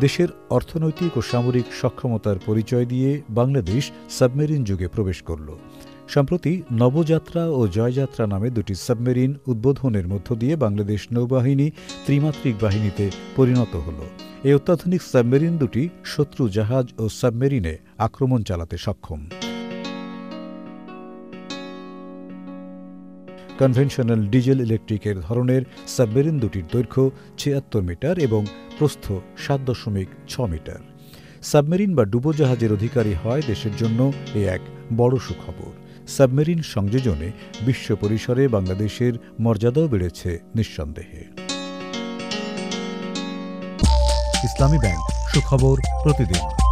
দেশের অর্থনৈতিক ও সামরিক সক্ষমতার পরিচয় দিয়ে বাংলাদেশ সাবমেরিন যুগে প্রবেশ করল। সম্প্রতি নবযাত্রা ও জয়যাত্রা নামে দুটি সাবমেরিন উদ্বোধনের মধ্য দিয়ে বাংলাদেশ নৌবাহিনী ত্রিমাত্রিক বাহিনীতে পরিণত হল। এই অত্যাধুনিক সাবমেরিন দুটি শত্রু জাহাজ ও সাবমেরিনে আক্রমণ চালাতে সক্ষম। কনভেনশনাল ডিজেল ইলেকট্রিকের ধরনের সাবমেরিন দুটির দৈর্ঘ্য ছিয়াত্তর মিটার এবং প্রস্থ সাত দশমিক ছ মিটার। সাবমেরিন বা ডুবোজাহাজের অধিকারী হয় দেশের জন্য এ এক বড় সুখবর। সাবমেরিন সংযোজনে বিশ্ব পরিসরে বাংলাদেশের মর্যাদাও বেড়েছে নিঃসন্দেহে। ইসলামী ব্যাংক, সুখবর প্রতিদিন।